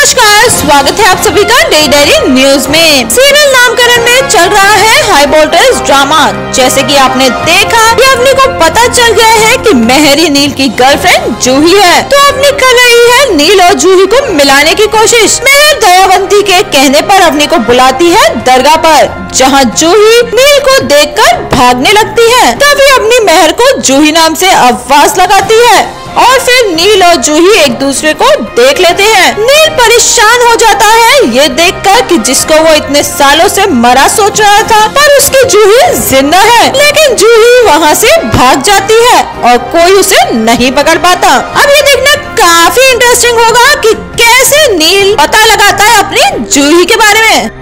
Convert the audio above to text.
नमस्कार, स्वागत है आप सभी का डे डेरी न्यूज़ में। सीरियल नामकरण में चल रहा है हाई वोल्टेज ड्रामा जैसे कि आपने देखा कि अवनी को पता चल गया है कि मेहरी नील की गर्लफ्रेंड जूही है। तो अवनी कर रही है नील और जूही को मिलाने की कोशिश। मेहर दयावंती के कहने पर अवनी को बुलाती है दरगाह पर, जहाँ जूही नील को देखकर भागने लगती है। तभी अवनी मेहर को जूही नाम से अफवास लगाती है। जूही एक दूसरे को देख लेते हैं। नील परेशान हो जाता है ये देखकर कि जिसको वो इतने सालों से मरा सोच रहा था, पर उसकी जूही ज़िंदा है। लेकिन जूही वहाँ से भाग जाती है और कोई उसे नहीं पकड़ पाता। अब ये देखना काफ़ी इंटरेस्टिंग होगा कि कैसे नील पता लगाता है अपनी जूही के बारे में।